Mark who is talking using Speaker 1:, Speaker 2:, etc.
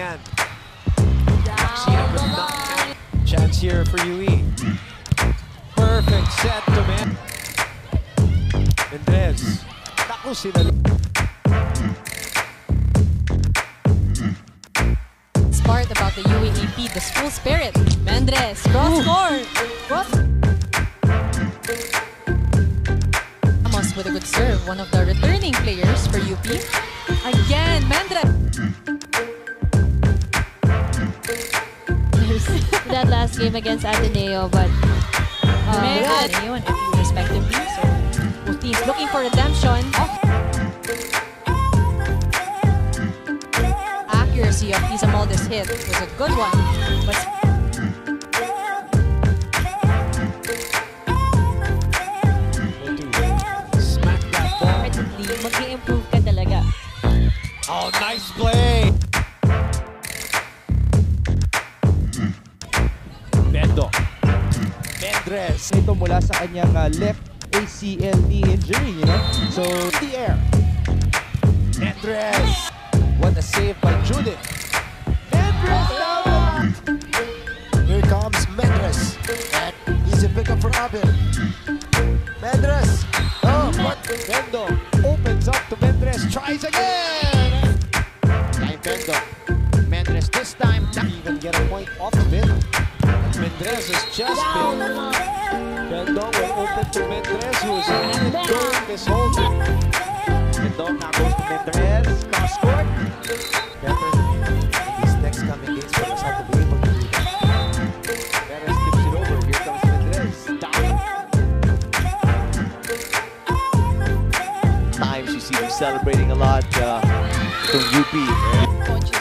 Speaker 1: hand.
Speaker 2: Down the line.
Speaker 1: Chance here for UE. Perfect set to Man. Mendrez. Naku, sinalo.
Speaker 2: Smart about the UAAP, the school spirit. Mendrez, cross court. Cross. Ramos with a good serve, one of the returning players for UP. Again, Mendrez.
Speaker 3: That last game against Ateneo, but
Speaker 2: Meron.
Speaker 3: Ateneo and
Speaker 2: FU respectively. So both teams looking for redemption. Accuracy of Isa Molde's hit was a good one. But
Speaker 1: Smack that ball.
Speaker 3: definitely mag-i-improve ka talaga.
Speaker 1: Oh, nice play. Mendrez.
Speaker 4: ito mula sa kanyang uh, left ACL knee injury, you know? So,
Speaker 1: In the air. Mendrez. What a save by Judith. Mendrez down. Here comes Mendrez. And easy pickup for Abel. Mendrez. Oh, what? Bendo opens up to Mendrez. Tries again. Time Bendo. Mendrez this time. Not even get a point off of it. Mendrez is just been. Bendo will open to Mendrez, who is had it going this whole time. Bendo now goes to Mendrez. Cross court. Better in these next coming games, but just have to be able to do that. Perez tips it over. Here comes Mendrez. Down.
Speaker 5: times you see them celebrating a lot uh, from UP.
Speaker 2: conscious